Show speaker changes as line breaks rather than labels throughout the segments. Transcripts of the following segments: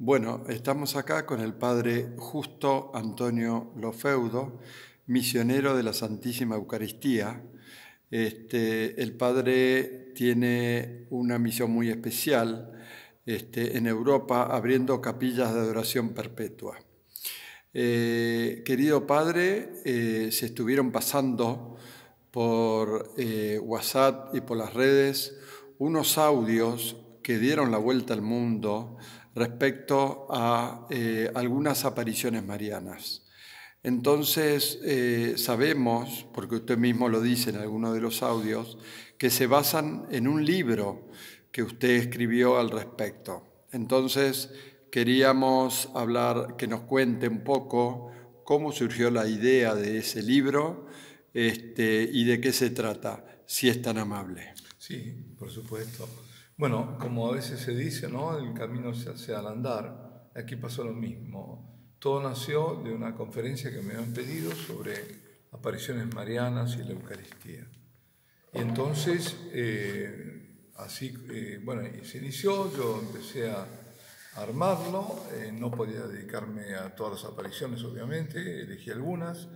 Bueno, estamos acá con el padre Justo Antonio Lofeudo, misionero de la Santísima Eucaristía. Este, el padre tiene una misión muy especial este, en Europa, abriendo capillas de adoración perpetua. Eh, querido padre, eh, se estuvieron pasando por eh, WhatsApp y por las redes unos audios que dieron la vuelta al mundo respecto a algunas apariciones marianas. Entonces, sabemos, porque usted mismo lo dice en alguno de los audios, que se basan en un libro que usted escribió al respecto. Entonces, queríamos hablar, que nos cuente un poco cómo surgió la idea de ese libro este, y de qué se trata, si es tan amable.
Sí, por supuesto. Bueno, como a veces se dice, ¿no? El camino se hace al andar. Aquí pasó lo mismo. Todo nació de una conferencia que me habían pedido sobre apariciones marianas y la Eucaristía. Y entonces, eh, así, eh, bueno, se inició, yo empecé a armarlo, eh, no podía dedicarme a todas las apariciones, obviamente, elegí algunas,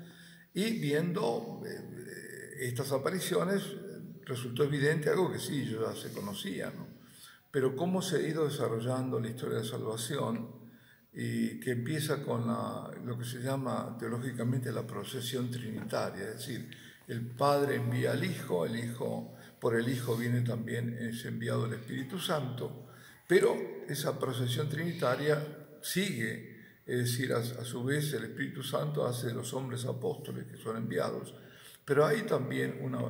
y viendo eh, estas apariciones resultó evidente algo que sí, yo ya se conocía, ¿no? pero cómo se ha ido desarrollando la historia de salvación y que empieza con lo que se llama teológicamente la procesión trinitaria, es decir, el Padre envía al Hijo, el Hijo, por el Hijo viene también, es enviado el Espíritu Santo, pero esa procesión trinitaria sigue, es decir, a, su vez el Espíritu Santo hace de los hombres apóstoles que son enviados, pero hay también una,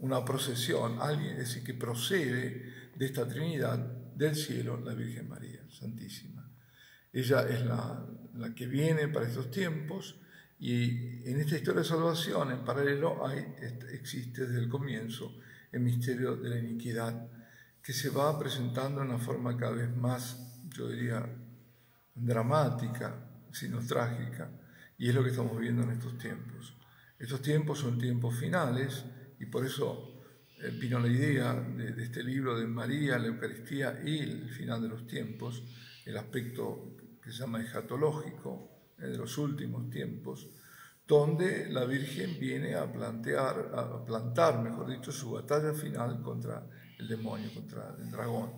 una procesión, alguien, es decir, que procede de esta Trinidad del cielo, la Virgen María Santísima. Ella es la, la que viene para estos tiempos y en esta historia de salvación, en paralelo, hay, existe desde el comienzo el misterio de la iniquidad que se va presentando en una forma cada vez más, yo diría, dramática, sino trágica, y es lo que estamos viendo en estos tiempos. Estos tiempos son tiempos finales y por eso eh, vino la idea de, este libro de María, la Eucaristía y el final de los tiempos, el aspecto que se llama escatológico eh, de los últimos tiempos, donde la Virgen viene a plantear, a plantar, mejor dicho, su batalla final contra el demonio, contra el dragón,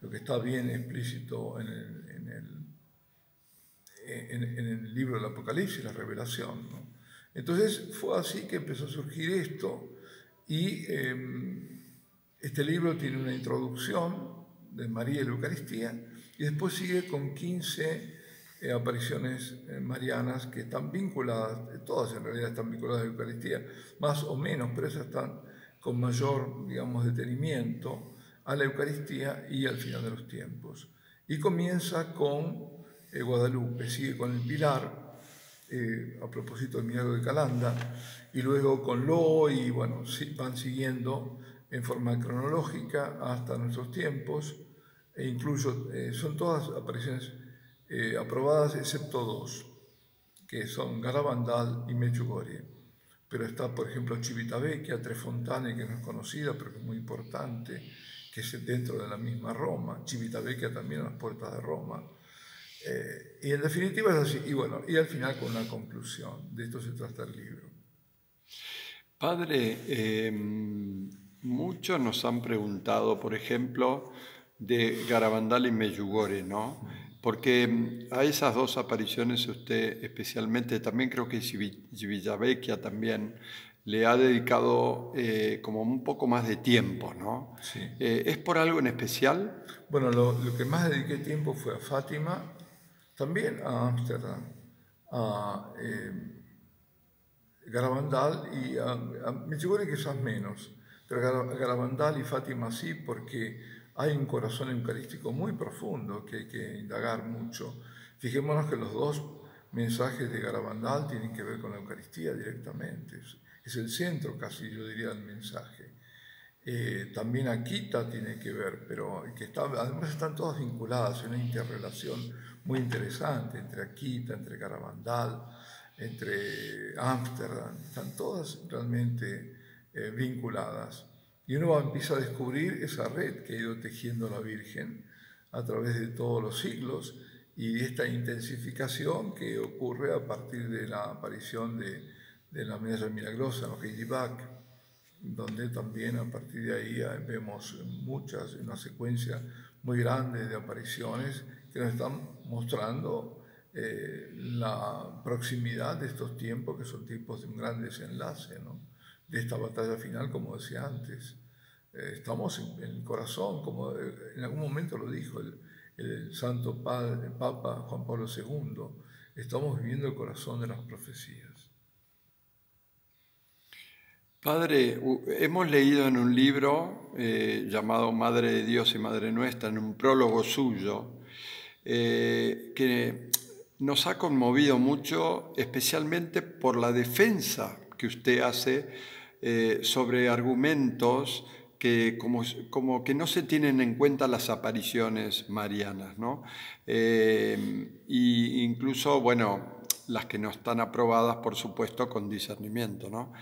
lo que está bien explícito en el, en el, en, el libro del Apocalipsis, la revelación. Entonces fue así que empezó a surgir esto y em, este libro tiene una introducción de María y la Eucaristía y después sigue con 15 eh, apariciones eh, marianas que están vinculadas, todas en realidad están vinculadas a la Eucaristía, más o menos, pero esas están con mayor, digamos, detenimiento a la Eucaristía y al final de los tiempos. Y comienza con eh, Guadalupe, sigue con el Pilar, eh, a propósito del milagro de Calanda, y luego con Lo, y bueno, van siguiendo en forma cronológica hasta nuestros tiempos, e incluso eh, son todas apariciones aprobadas excepto dos, que son Garabandal y Medjugorje pero está, por ejemplo, Civitavecchia, Trefontane, que no es conocida, pero que es muy importante, que es dentro de la misma Roma, Civitavecchia también a las puertas de Roma. Eh, y en definitiva es así, y bueno, y al final con una conclusión, de esto se trata el libro.
Padre, em, muchos nos han preguntado, por ejemplo, de Garabandal y Meyugore, ¿no? porque a esas dos apariciones usted especialmente, también creo que Villavecchia también le ha dedicado eh, como un poco más de tiempo, ¿no? Sí. Eh, ¿Es por algo en especial?
Bueno, lo, que más dediqué tiempo fue a Fátima, también a Ámsterdam, a eh, Garabandal y a, a que quizás menos, pero Garabandal y Fátima sí, porque hay un corazón eucarístico muy profundo que hay que indagar mucho. Fijémonos que los dos mensajes de Garabandal tienen que ver con la Eucaristía directamente. Es el centro casi, yo diría, del mensaje. Eh, también Aquita tiene que ver, pero que está, además están todas vinculadas una interrelación muy interesante entre Aquita, entre Garabandal, entre Ámsterdam, están todas realmente eh, vinculadas. Y uno empieza a descubrir esa red que ha ido tejiendo la Virgen a través de todos los siglos y esta intensificación que ocurre a partir de la aparición de, de la medalla milagrosa, los Back, donde también a partir de ahí vemos muchas, una secuencia muy grande de apariciones que nos están mostrando eh, la proximidad de estos tiempos, que son tiempos de un gran desenlace, ¿no? de esta batalla final, como decía antes. Eh, estamos en, el corazón, como eh, en algún momento lo dijo el, el Santo Padre, Papa Juan Pablo II, estamos viviendo el corazón de las profecías.
Padre, hemos leído en un libro eh, llamado Madre de Dios y Madre Nuestra, en un prólogo suyo, eh, que nos ha conmovido mucho, especialmente por la defensa que usted hace eh, sobre argumentos que como, como, que no se tienen en cuenta las apariciones marianas, ¿no? y incluso, bueno, las que no están aprobadas, por supuesto, con discernimiento, ¿no?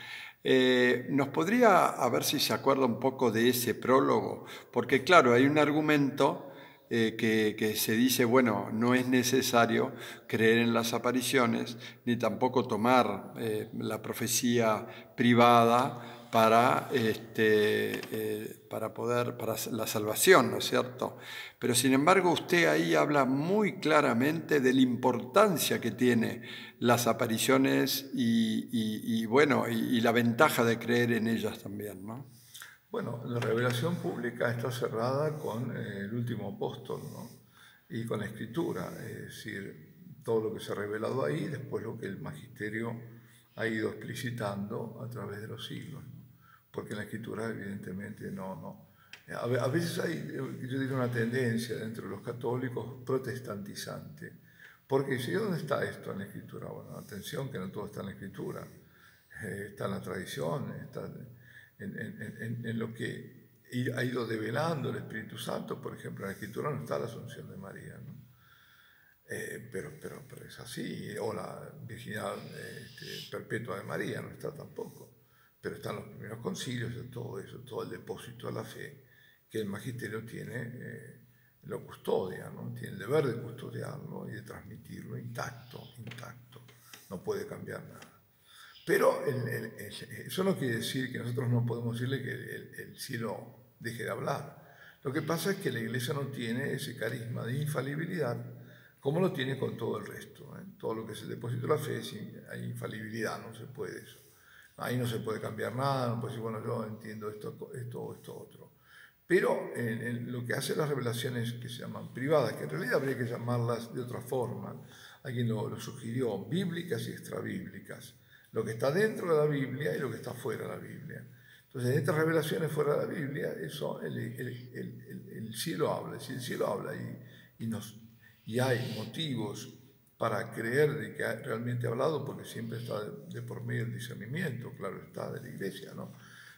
Eh, ¿Nos podría, a ver si se acuerda un poco de ese prólogo? Porque claro, hay un argumento eh, que, se dice, bueno, no es necesario creer en las apariciones, ni tampoco tomar eh, la profecía privada para, este, eh, para poder, para la salvación, ¿no es cierto? Pero sin embargo usted ahí habla muy claramente de la importancia que tiene las apariciones y, bueno, y, la ventaja de creer en ellas también, ¿no?
Bueno, la revelación pública está cerrada con eh, el último apóstol, ¿no? Y con la escritura, es decir, todo lo que se ha revelado ahí, después lo que el magisterio ha ido explicitando a través de los siglos porque en la escritura evidentemente no, no. A veces hay, yo diría, una tendencia dentro de los católicos protestantizante, porque si ¿dónde está esto en la escritura? Bueno, atención que no todo está en la escritura, eh, está en la tradición, está en, lo que ha ido develando el Espíritu Santo, por ejemplo, en la escritura no está la asunción de María, ¿no? Eh, pero, pero, pero, es así, o la virginidad este, perpetua de María no está tampoco pero están los primeros concilios, todo eso, todo el depósito de la fe que el magisterio tiene, eh, lo custodia, ¿no? tiene el deber de custodiarlo y de transmitirlo intacto, intacto, no puede cambiar nada. Pero eso no quiere decir que nosotros no podemos decirle que el, cielo deje de hablar. Lo que pasa es que la iglesia no tiene ese carisma de infalibilidad como lo tiene con todo el resto. ¿eh? Todo lo que es el depósito de la fe, hay infalibilidad, no se puede eso. Ahí no se puede cambiar nada, no puede decir, bueno, yo entiendo esto, esto esto otro. Pero en, lo que hace las revelaciones que se llaman privadas, que en realidad habría que llamarlas de otra forma, alguien lo, lo sugirió, bíblicas y extrabíblicas. Lo que está dentro de la Biblia y lo que está fuera de la Biblia. Entonces, en estas revelaciones fuera de la Biblia, eso, el, el, el, cielo habla. El cielo habla y, y, y hay motivos para creer de que realmente ha hablado, porque siempre está de, por medio el discernimiento, claro está, de la iglesia, ¿no?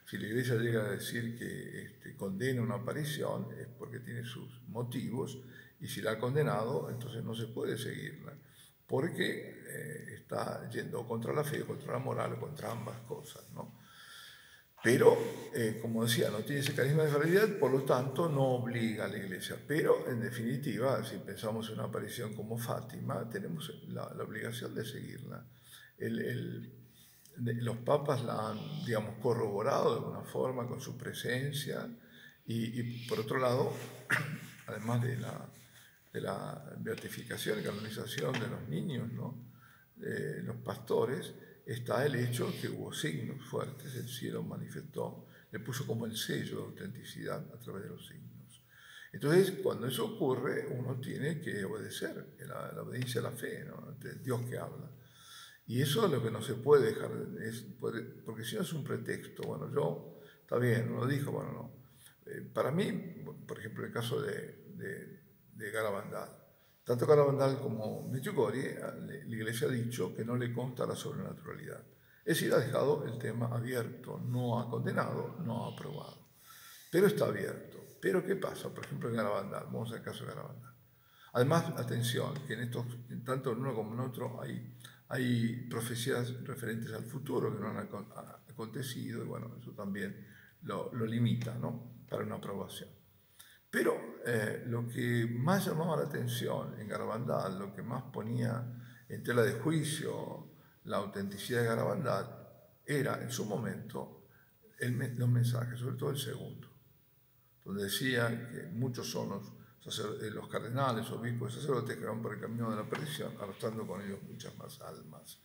Si la iglesia llega a decir que este, condena una aparición es porque tiene sus motivos, y si la ha condenado, entonces no se puede seguirla, porque eh, está yendo contra la fe, contra la moral, contra ambas cosas, ¿no? Pero, eh, como decía, no tiene ese carisma de realidad, por lo tanto no obliga a la iglesia. Pero, en definitiva, si pensamos en una aparición como Fátima, tenemos la, obligación de seguirla. los papas la han, digamos, corroborado de alguna forma con su presencia y, por otro lado, además de la, beatificación y canonización de los niños, ¿no? los pastores, está el hecho que hubo signos fuertes, el cielo manifestó, le puso como el sello de autenticidad a través de los signos. Entonces, cuando eso ocurre, uno tiene que obedecer, la, obediencia a la fe, ¿no? Dios que habla. Y eso es lo que no se puede dejar, es, porque si no es un pretexto, bueno, yo, está bien, uno dijo, bueno, no. Eh, para mí, por ejemplo, el caso de, de, de tanto Caravandal como Medjugorje, la Iglesia ha dicho que no le consta la sobrenaturalidad. Es decir, ha dejado el tema abierto, no ha condenado, no ha aprobado. Pero está abierto. Pero ¿qué pasa? Por ejemplo, en Garabandal, vamos al caso de Garabandal. Además, atención, que en estos, tanto en uno como en otro, hay, hay profecías referentes al futuro que no han acontecido, y bueno, eso también lo, lo limita, ¿no? Para una aprobación. Pero eh, lo que más llamaba la atención en Garabandal, lo que más ponía en tela de juicio la autenticidad de Garabandal, era en su momento los mensajes, sobre todo el segundo, donde decía que muchos son los, eh, los cardenales, obispos y sacerdotes que van por el camino de la perdición, arrastrando con ellos muchas más almas.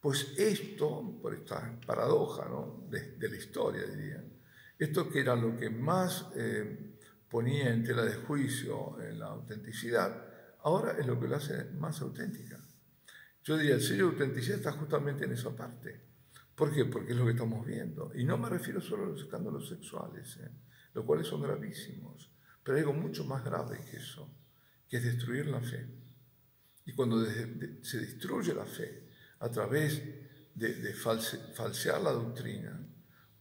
Pues esto, por esta paradoja de, la historia, diría, esto que era lo que más eh, ponía en tela de juicio en la autenticidad, ahora es lo que lo hace más auténtica. Yo diría, el sello de autenticidad está justamente en esa parte. ¿Por qué? Porque es lo que estamos viendo. Y no me refiero solo a los escándalos sexuales, ¿eh? los cuales son gravísimos, pero hay algo mucho más grave que eso, que es destruir la fe. Y cuando se destruye la fe, a través de, falsear la doctrina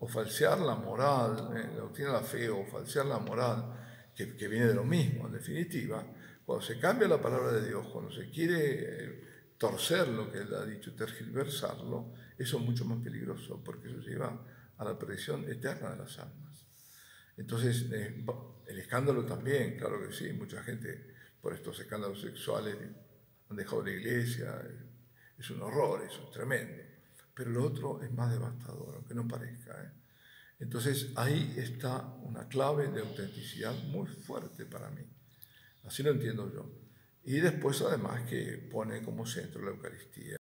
o falsear la moral, eh, la doctrina de la fe o falsear la moral, que, viene de lo mismo, en definitiva, cuando se cambia la palabra de Dios, cuando se quiere eh, torcer lo que Él ha dicho, tergiversarlo, eso es mucho más peligroso porque eso lleva a la perdición eterna de las almas. Entonces, eh, el escándalo también, claro que sí, mucha gente por estos escándalos sexuales han dejado la iglesia, es un horror, eso es tremendo. Pero lo otro es más devastador, aunque no parezca. ¿eh? Entonces ahí está una clave de autenticidad muy fuerte para mí. Así lo entiendo yo. Y después además que pone como centro la Eucaristía.